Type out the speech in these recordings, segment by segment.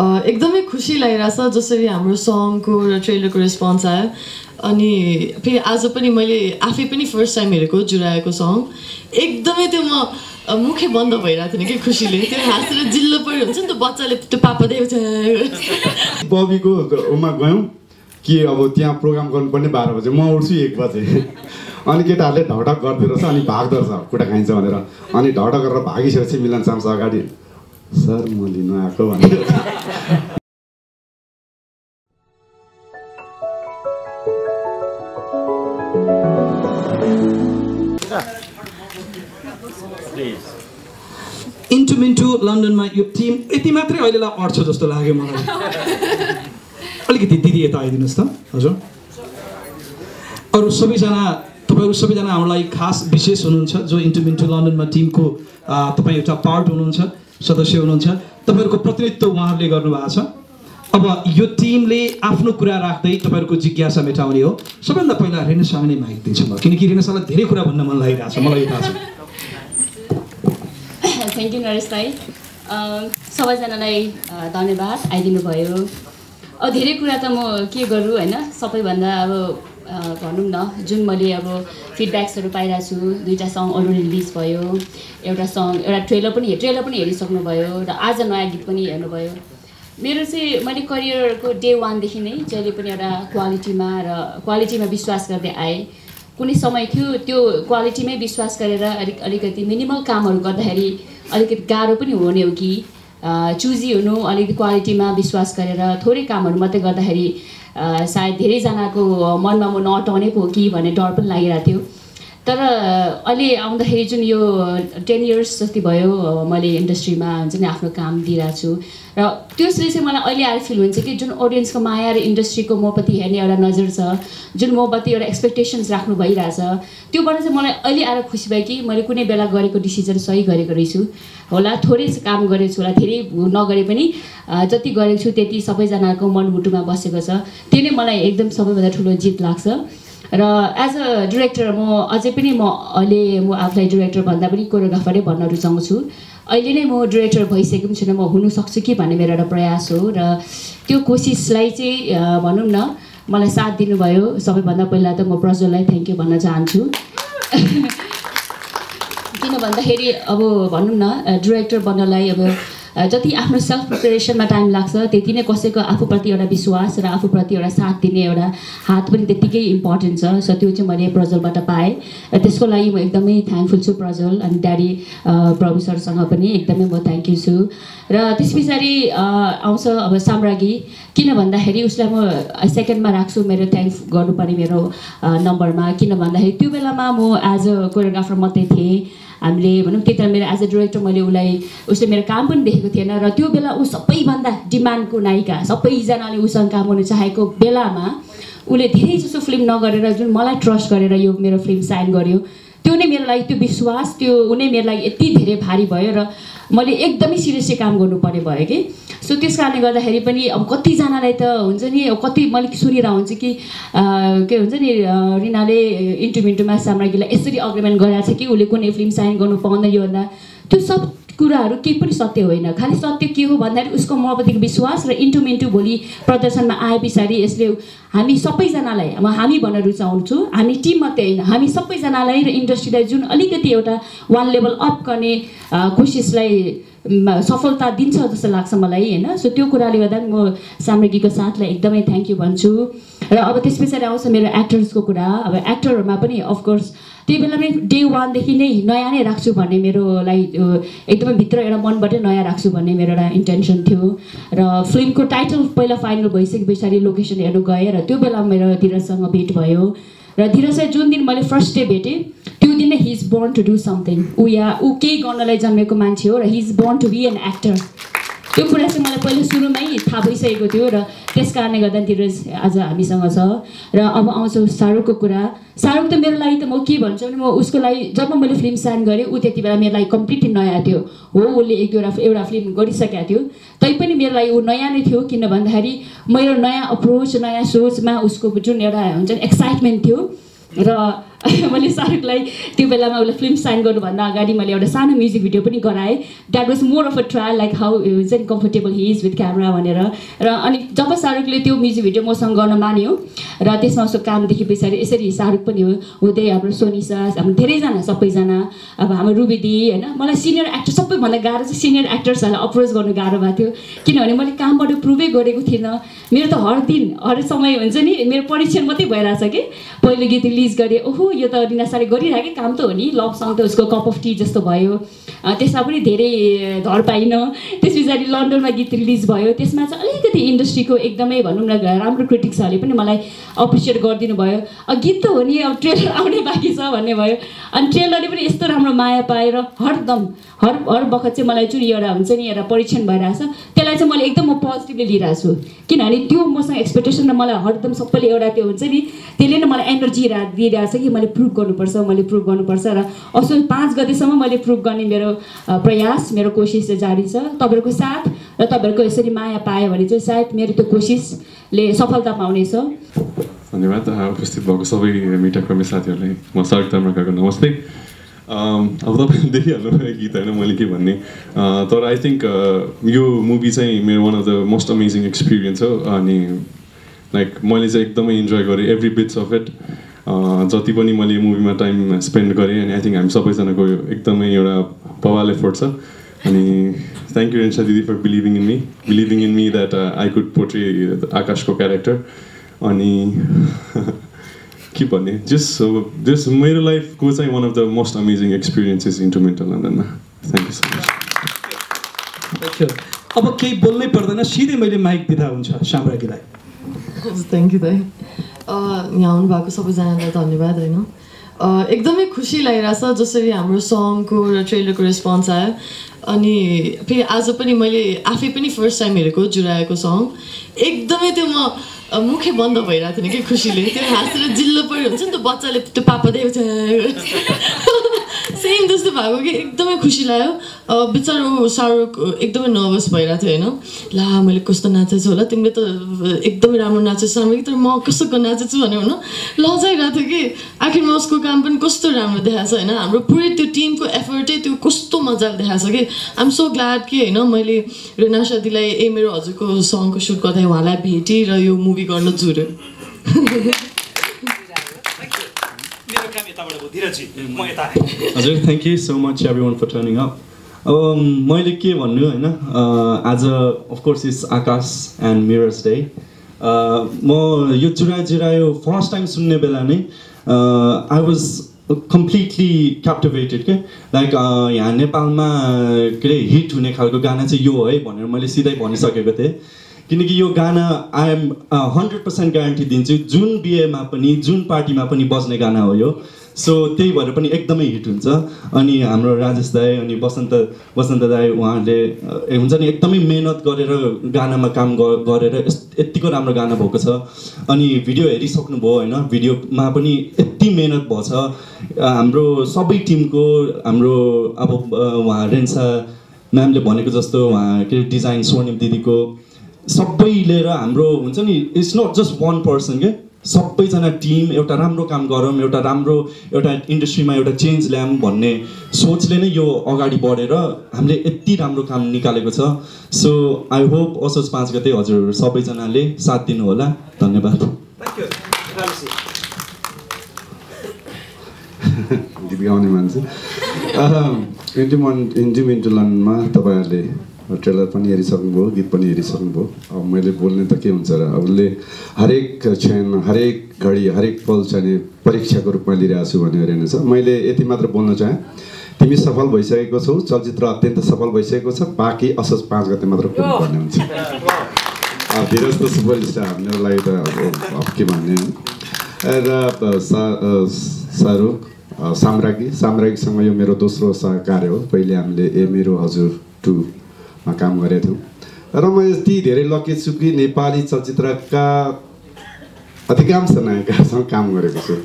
एकदमै खुसी लागिरहेछ जसरी हाम्रो सङको र ट्रेलरको रेस्पोन्स आयो। अनि फेरि आज पनि मैले आफै पनि फर्स्ट टाइम हेरेको जुराएको सङ एकदमै त्यो म मुखै बन्द भइरहेको थिएन कि खुसीले। त्यो हाँसेर जिल्लो पऱ्यो हुन्छ नि त बच्चाले त्यो पापा देऊ बबीको उमा गयौँ कि अब त्यहाँ प्रोग्राम गर्नुपर्ने बाह्र बजे। म उठ्छु एक बजे। अनि केटाहरूले ढकढक गरिदिएको रहेछ अनि भाग्दो रहेछ। खुट्टा खाइन्छ भनेर। अनि ढकढक गरेर भागिसकेपछि मिलन सामस अगाडि। सर म लिनु आएको भनेर। इन्टु मिन्टु लन्डनमा यो टिम यति मात्रै अहिलेलाई अट्छ जस्तो लाग्यो मलाई। अलिकति दिदी यता आइदिनुहोस् त हजुर। अरू सबैजना तपाईँहरू सबैजना हाम्रो लागि खास विशेष हुनुहुन्छ जो इन्टु मिन्टु लन्डनमा टिमको तपाईँ एउटा पार्ट हुनुहुन्छ। सदस्य हुनुहुन्छ। तपाईँहरूको प्रतिनिधित्व उहाँहरूले गर्नुभएको छ। अब यो टिमले आफ्नो कुरा राख्दै तपाईँहरूको जिज्ञासा मेटाउने हो। सबैभन्दा पहिला रेणुसँग नै माइक दिन्छु म। किनकि रेणुसालाई धेरै कुरा भन्न मन लागिरहेको छ। मलाई थाहा छ। थ्याङ्क यू नरेश दाई सबैजनालाई धन्यवाद आइदिनु भयो धेरै कुरा त म के गरौँ होइन? सबैभन्दा अब भनौँ न जुन मैले अब फिडब्याक्सहरू पाइरहेको छु दुईवटा सङ अलरेडी रिलिज भयो एउटा सङ एउटा ट्रेलर पनि ट्रेलर पनि हेरिसक्नुभयो र आज नयाँ गीत पनि हेर्नुभयो। मेरो चाहिँ मैले करियरको डे वानदेखि नै जहिले पनि एउटा क्वालिटीमा र क्वालिटीमा विश्वास गर्दै आएँ। कुनै समय थियो त्यो क्वालिटीमै विश्वास गरेर अलिक अलिकति मिनिमल कामहरू गर्दाखेरि अलिकति गाह्रो पनि हुने हो कि। चुजी हुनु अलिकति क्वालिटीमा विश्वास गरेर थोरै कामहरू मात्रै गर्दाखेरि सायद धेरैजनाको मनमा म नअटाउने पो कि भन्ने डर पनि लागिरहेको थियो। तर अहिले आउँदाखेरि जुन यो टेन इयर्स जति भयो मैले इन्डस्ट्रीमा हुन्छ नि आफ्नो काम दिइरहेको छु र त्यसले चाहिँ मलाई अहिले आएर फिल हुन्छ कि जुन अडियन्सको माया र इन्डस्ट्रीको मप्रति हेर्ने एउटा नजर छ जुन मप्रति एउटा एक्सपेक्टेसन्स राख्नु भइरहेछ त्योबाट चाहिँ मलाई अहिले आएर खुसी भयो कि मैले कुनै बेला गरेको डिसिजन सही गरेको रहेछु। होला थोरै काम गरेको छु होला धेरै नगरे पनि जति गरेको छु त्यति सबैजनाको मनमुटुमा बसेको छ। त्यो नै मलाई एकदम सबैभन्दा ठुलो जित लाग्छ। र एज अ डिरेक्टर म अझै पनि म अहिले म आफूलाई डिरेक्टर भन्दा पनि कोरियोग्राफरै भन्न रुचाउँछु। अहिले नै म डिरेक्टर भइसकेको पनि छुइनँ म हुनसक्छु कि भन्ने मेरो एउटा प्रयास हो र त्यो कोसिसलाई चाहिँ भनौँ न मलाई साथ दिनुभयो। सबैभन्दा पहिला त म प्रज्वललाई थ्याङ्क यू भन्न चाहन्छु। किन भन्दाखेरि अब भनौँ न डिरेक्टर बन्नलाई अब जति आफ्नो सेल्फ प्रिपेरेसनमा टाइम लाग्छ त्यति नै कसैको आफूप्रति एउटा विश्वास र आफूप्रति एउटा साथ दिने एउटा हात पनि त्यत्तिकै इम्पोर्टेन्ट छ सो त्यो चाहिँ मैले प्रज्वलबाट पाएँ र त्यसको लागि म एकदमै थ्याङ्कफुल छु प्रज्वल अनि ड्याडी प्रभु सरसँग पनि एकदमै म थ्याङ्क यू छु र त्यस पछाडि आउँछ अब साम्राज्ञी किन भन्दाखेरि उसलाई म सेकेन्डमा राख्छु मेरो थ्याङ्क्स गर्नुपर्ने मेरो नम्बरमा किन भन्दाखेरि त्यो बेलामा म एज अ कोरियोग्राफर मात्रै थिएँ हामीले भनौँ त्यति मेरो एज अ डिरेक्टर मैले उसलाई उसले मेरो काम पनि देखेको थिएन र त्यो बेला ऊ सबैभन्दा डिमान्डको नायिका सबैजनाले उसँग काम गर्नु चाहेको बेलामा उसले धेरै जसो फिल्म नगरेर जुन मलाई ट्रस्ट गरेर यो मेरो फिल्म साइन गर्यो त्यो नै मेरो लागि त्यो विश्वास त्यो नै मेरो लागि यति धेरै भारी भयो र मैले एकदमै सिरियसली काम गर्नुपर्ने भयो कि। सो त्यस कारणले गर्दाखेरि पनि अब कतिजनालाई त हुन्छ नि अब कति मैले सुनिरहेको हुन्छु कि के हुन्छ नि रिनाले इन्टु मिन्टुमा साम्राज्ञीलाई यसरी अग्रिमेन्ट गराएको छ कि उसले कुनै फिल्म साइन गर्नु पाउँदैन। योभन्दा त्यो सब कुराहरू केही पनि सत्य होइन। खालि सत्य के हो भन्दाखेरि उसको मप्रतिको विश्वास र इन्टु मिन्टु भोलि प्रदर्शनमा आए पछाडि यसले हामी सबैजनालाई अब हामी भन्न रुचाउँछु हामी टिम मात्रै होइन हामी सबैजनालाई र इन्डस्ट्रीलाई जुन अलिकति एउटा वान लेभल अप गर्ने कोसिसलाई सफलता दिन्छ जस्तो लाग्छ मलाई होइन। सो त्यो कुराले गर्दा म सामग्रीको साथलाई एकदमै थ्याङ्क यू भन्छु। र अब त्यस पछाडि आउँछ मेरो एक्टर्सको कुरा। अब एक्टरहरूमा पनि अफकोर्स त्यही बेला नै डे वानदेखि नै नयाँ नै राख्छु भन्ने मेरोलाई एकदमै भित्र एउटा मनबाटै नयाँ राख्छु भन्ने मेरो एउटा इन्टेन्सन थियो। र फिल्मको टाइटल पहिला फाइनल भइसके पछाडि लोकेसन हेर्नु गएँ र त्यो बेला मेरो धीरजसँग भेट भयो। र धीरजलाई जुन दिन मैले फर्स्ट डे भेटेँ त्यो दिन नै he is born to do something ऊ या ऊ केही गर्नलाई जन्मेको मान्छे हो र he is born to be an actor त्यो कुरा चाहिँ मलाई पहिला सुरुमै थाहा भइसकेको थियो र त्यस कारणले गर्दा धीरज आज हामीसँग छ। र अब आउँछ शाहरुखको कुरा। शाहरुख त मेरो लागि त म के भन्छु भने म उसको लागि जब मैले फिल्म साइन गरेँ ऊ त्यति बेला मेरो लागि कम्प्लिटली नयाँ थियो। हो उसले एक दुईवटा एउटा फिल्म गरिसकेको थियो। तैपनि मेरो लागि ऊ नयाँ नै थियो किन भन्दाखेरि मेरो नयाँ अप्रोच नयाँ सोचमा उसको जुन एउटा हुन्छ एक्साइटमेन्ट थियो। र मैले शाहरुखलाई त्यो बेलामा उसलाई फिल्म साइन गर्नुभन्दा अगाडि मैले एउटा सानो म्युजिक भिडियो पनि गराएँ। That was more of a trial like how हुन्छ नि comfortable he is with camera भनेर। र अनि जब शाहरुखले त्यो म्युजिक भिडियो मसँग गर्न मान्यो र त्यसमा उसको काम देखे पछाडि यसरी शाहरुख पनि हुँदै हाम्रो सोनिसा हाम्रो धेरैजना सबैजना अब हाम्रो रुबिदी होइन? मलाई सिनियर एक्टर सबैभन्दा गाह्रो चाहिँ सिनियर एक्टर्सहरूलाई अप्रोच गर्नु गाह्रो भएको थियो। किनभने मैले कामबाट प्रुभै गरेको थिइनँ। मेरो त हर दिन हर समय हुन्छ नि मेरो परीक्षण मात्रै भइरहेछ कि। पहिलो गीत रिलिज गरेँ। ओहो यो त रिना साले गरिरहेकै काम त हो नि। लभ सङ त उसको कप अफ टी जस्तो भयो। त्यसमा पनि धेरै धर पाइनँ। त्यस पछाडि लन्डनमा गीत रिलिज भयो। त्यसमा चाहिँ अलिकति इन्डस्ट्रीको एकदमै भनौँ न राम्रो क्रिटिक्सहरूले पनि मलाई अप्रिसिएट गरिदिनु भयो। गीत त हो नि अब ट्रेलर आउने बाँकी छ भन्ने भयो। अनि ट्रेलरले पनि यस्तो राम्रो माया पाएर हरदम हर हर बखत चाहिँ मलाई जुन एउटा हुन्छ नि एउटा परीक्षण भइरहेछ त्यसलाई चाहिँ मैले एकदम म पोजिटिभली लिइरहेको छु किनभने त्यो मसँग एक्सपेक्टेसन र मलाई हरदम सबैले एउटा त्यो हुन्छ नि त्यसले नै मलाई एनर्जी दिइरहेको छ कि मैले प्रुभ गर्नुपर्छ मैले प्रुभ गर्नुपर्छ र असो पाँच गतिसम्म मैले प्रुभ गर्ने मेरो प्रयास मेरो कोसिस चाहिँ जारी छ। तपाईँहरूको साथ र तपाईँहरूको यसरी माया पायो भने चाहिँ सायद मेरो त्यो कोसिसले सफलता पाउनेछ। धन्यवाद उपस्थित भएको सबै मिटाक्रमी साथीहरूलाई म तर्मकाको नमस्ते। अब तपाईँले देखिहाल्नु भयो गीत होइन मैले के भन्ने? तर आई थिङ्क यो मुभी चाहिँ मेरो one of the most amazing experience हो। अनि लाइक मैले चाहिँ एकदमै इन्जोय गरेँ एभ्री बिट्स अफ इट जति पनि मैले मुभीमा टाइम स्पेन्ड गरेँ अनि आई थिङ्क हामी सबैजनाको एकदमै एउटा पवाल एफोर्ट छ। अनि थ्याङ्क यू रेन्सा दिदी for believing in me believing in me that I could portray आकाशको क्यारेक्टर अनि के भन्ने जस जस मेरो लाइफको चाहिँ one of the most amazing experiences into mental लन्डनमा thank you so much अब केही बोल्नै पर्दैन सिधै मैले माइक दिँदा हुन्छ साम्राज्ञीलाई थ्याङ्क यू दाइ यहाँ आउनुभएको सबैजनालाई धन्यवाद होइन? एकदमै खुसी लागिरहेछ जसरी हाम्रो सङको र ट्रेलरको रेस्पोन्स आयो। अनि फेरि आज पनि मैले आफै पनि फर्स्ट टाइम हेरेको जुराएको सङ एकदमै त्यो म मुखै बन्द भइरहेको थिएन कि खुसीले। त्यो हाँसेर जिल्लो पऱ्यो हुन्छ नि त बच्चाले त्यो पापा देऊ सेम जस्तो भएको कि एकदमै खुसी लाग्यो। बिचरा शाहरुख एकदमै नर्भस भइरहेको थियो होइन? ला मैले कस्तो नाचेछु होला? तिमीले त एकदमै राम्रो नाचेछु। कि तर म कस्तो नाचेछु भने भनौँ लजाइरहेको थियो कि? आखिरमा उसको काम पनि कस्तो राम्रो देखाएको छ होइन? हाम्रो पुरै त्यो टिमको एफर्टै त्यो कस्तो मजाले देखाएको छ कि? आइएम सो ग्ल्याड कि होइन? मैले रेना दिदीलाई ए मेरो हजुरको सङको सुट गर्दा उहाँलाई भेटेँ र यो मुभी गर्न जुर्यो। हजुर thank you so much everyone for turning up अब मैले के भन्नु होइन आज of course is Aakash and mirrors day म यो जुरा जुरायो फर्स्ट टाइम सुन्ने बेला नै आई वाज कम्प्लिटली क्याप्टिभेटेड के? लाइक यहाँ नेपालमा के अरे हिट हुने खालको गाना चाहिँ यो है भनेर मैले सिधै भनिसकेको थिएँ। किनकि यो गाना आइएम हन्ड्रेड पर्सेन्ट ग्यारेन्टी दिन्छु जुन बिहेमा पनि जुन पार्टीमा पनि बज्ने गाना हो यो। सो त्यही भएर पनि एकदमै हिट हुन्छ। अनि हाम्रो राजेश दाई अनि बसन्त बसन्त दाई उहाँहरूले हुन्छ नि एकदमै मेहनत गरेर गानामा काम गरेर यत्तिको राम्रो गाना भएको छ। अनि भिडियो हेरिसक्नुभयो होइन? भिडियोमा पनि यति मेहनत भएछ। हाम्रो सबै टिमको हाम्रो अब उहाँ रेन्सा म्यामले भनेको जस्तो उहाँ के डिजाइन स्वर्णिम दिदीको सबै लिएर हाम्रो हुन्छ नि it's not just one person के? सबैजना टिम एउटा राम्रो काम गरौँ एउटा राम्रो एउटा इन्डस्ट्रीमा एउटा चेन्ज ल्याऊँ भन्ने सोचले नै यो अगाडि बढेर हामीले यति राम्रो काम निकालेको छ। सो आई होप असोज पाँच गते हजुर सबैजनाले साथ दिनु होला धन्यवाद गीत गाउने मान्छे। इन्टिमन इन्टिमिन्टुलनमा तपाईँहरूले ट्रेलर पनि हेरिसक्नुभयो गीत पनि हेरिसक्नुभयो। अब मैले बोल्ने त के हुन्छ र अबले हरेक क्षण हरेक घडी हरेक पल चाहिँ परीक्षाको रूपमा लिइरहेको छु भनेर हेर्नेछ मैले यति मात्र बोल्न चाहेँ। तिमी सफल भइसकेको छौ चलचित्र अत्यन्त सफल भइसकेको छ बाँकी असोज पाँच गते मात्र पर्ने हुन्छ। धीरज त सुपरस्टार मेरो लागि त अब के भन्ने र शाहरुख साम्राज्ञी। साम्राज्ञीसँग यो मेरो दोस्रो सहकार्य हो। पहिले हामीले ए मेरो हजुर टु मा काम गरेको थियौँ र म यति धेरै लकी छु कि नेपाली चलचित्रका अधिकांश नायिकासँग काम गरेको छु।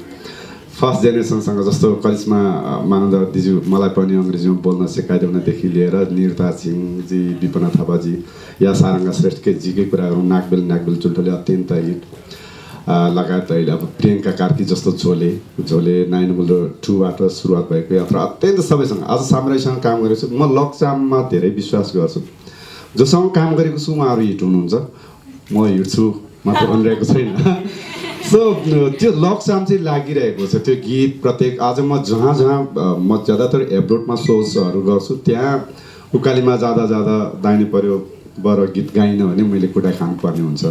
फर्स्ट जेनेरेसनसँग जस्तो करिश्मा मानन्द दिजु मलाई पनि अङ्ग्रेजीमा बोल्न सिकाइदेउनदेखि लिएर निरता सिंहजी विपना थापाजी या सारङ्गा श्रेष्ठजीकै कुरा गरौँ नागबेल नागबेल चुल्ठोले अत्यन्त हिट। लगायत अहिले अब प्रियङ्का कार्की जस्तो झोले झोले नाइन मुल्लो टूबाट सुरुवात भएको यात्रा अत्यन्त सबैसँग आज साम्राज्यसँग काम गरेको छु। म लकचाममा धेरै विश्वास गर्छु। जोसँग काम गरेको छु उहाँहरू हिट हुनुहुन्छ। म हिँड्छु मात्र भनिरहेको छैन। सो त्यो लकचाम चाहिँ लागिरहेको छ। त्यो गीत प्रत्येक आज म जहाँ जहाँ म ज्यादातर एब्रोडमा सोजहरू गर्छु। त्यहाँ उकालीमा जाँदा जाँदा दाहिने पऱ्यो बर गीत गाइनँ भने मैले कुटा खानुपर्ने हुन्छ।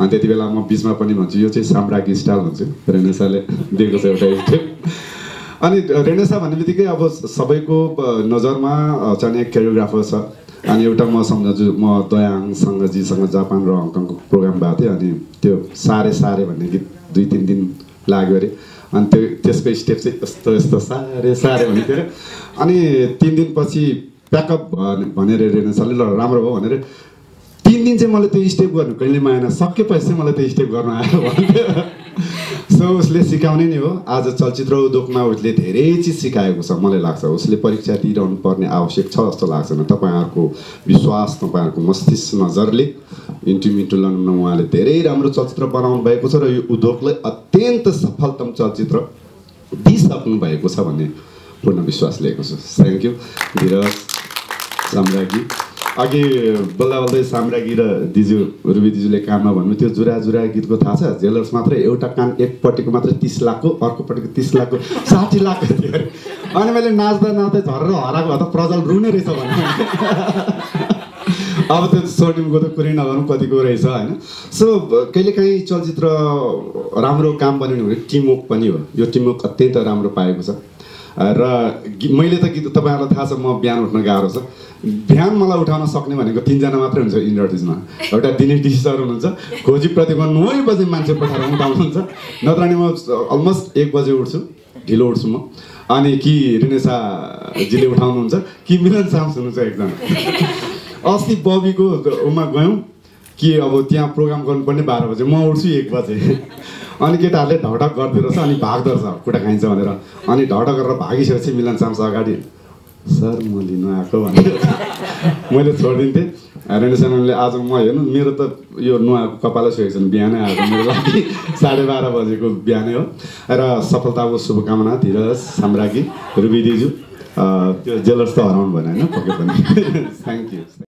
अनि त्यति बेला म बिचमा पनि भन्छु यो चाहिँ साम्राज्ञी स्टाइल भन्छु रेनेसाले दिएको छ एउटा अनि रेनेसा भन्ने बित्तिकै अब सबैको नजरमा चाहिने कोरियोग्राफर छ। अनि एउटा म सम्झन्छु म दयाङसँग जीसँग जापान र हङकङको प्रोग्राम भएको थियो अनि त्यो सारे सारे भन्ने गीत दुई तिन दिन लाग्यो अरे। अनि त्यो त्यसको स्टेप चाहिँ यस्तो यस्तो सारे सारे भन्ने अरे। अनि तिन दिनपछि प्याकअप भनेर रेनेसाले ल राम्रो भयो भनेर तिन दिन चाहिँ मलाई त्यो स्टेप गर्नु कहिले आएन सकेपछि चाहिँ मलाई त्यो स्टेप गर्न आयो भन्थ्यो सो उसले सिकाउने नै हो। आज चलचित्र उद्योगमा उसले धेरै चिज सिकाएको छ मलाई लाग्छ। उसले परीक्षा दिइरहनु पर्ने आवश्यक छ जस्तो लाग्दैन तपाईँहरूको विश्वास तपाईँहरूको मस्तिष्क नजरले इन्टु मिन्टु लन्डनमा उहाँले धेरै राम्रो चलचित्र बनाउनु भएको छ र यो उद्योगलाई अत्यन्त सफलतम चलचित्र दिइसक्नु भएको छ भन्ने पूर्ण विश्वास लिएको छु। Thank you Dheeraj. साम्राज्ञी अघि बल्दा बल्दै साम्राज्ञी र दिजु रुबी दिजुले काममा भन्नु त्यो जुरा जुरा गीतको थाहा छ? जेलर्स मात्रै एउटा कान एकपट्टिको मात्रै तिस लाखको अर्कोपट्टिको तिस लाखको साठी लाखको थियो अनि मैले नाच्दा नाच्दै झरेर हराएको भए त प्रजल रुने रहेछ भने अब त्यो स्वर्णिमको त कुरै नगरौँ कतिको रहेछ होइन? सो कहिलेकाहीँ चलचित्र राम्रो काम बन्यो भने टिमवर्क पनि हो। यो टिमवर्क अत्यन्त राम्रो पाएको छ। र मैले त गीत तपाईँहरूलाई थाहा छ म बिहान उठ्न गाह्रो छ। बिहान मलाई उठाउन सक्ने भनेको तिनजना मात्रै हुन्छ इन्डस्ट्रिजमा एउटा दिनेश डी सर हुनुहुन्छ खोजी प्रतिमा नौ बजे मान्छे पठाएर उठाउनुहुन्छ। नत्र म अलमोस्ट एक बजे उठ्छु ढिलो उठ्छु म। अनि कि रिनेसाजीले उठाउनुहुन्छ कि मिलन साम्स हुनुहुन्छ एकजना। अस्ति बबीको उमा गयौँ कि अब त्यहाँ प्रोग्राम गर्नुपर्ने बाह्र बजे। म उठ्छु एक बजे। अनि केटाहरूले ढकढक गर्दो रहेछ अनि भाग्दो रहेछ कुटा खाइन्छ भनेर। अनि ढकढक गरेर भागिसकेपछि मिलन साम्स अगाडि सर म लिनु आएको भनेर। मैले छोडिदिन्थेँ। रेनेसानले आज म हेर्नु मेरो त यो नुहाएको कपालै सुकेको छैन बिहानै आएको मेरो लागि साढे बाह्र बजेको बिहानै हो। र सफलताको शुभकामना धीरज साम्राज्ञी रुबी दिजु। त्यो जेलर्स त हराउनु भएन होइन? पक्कै पनि। Thank you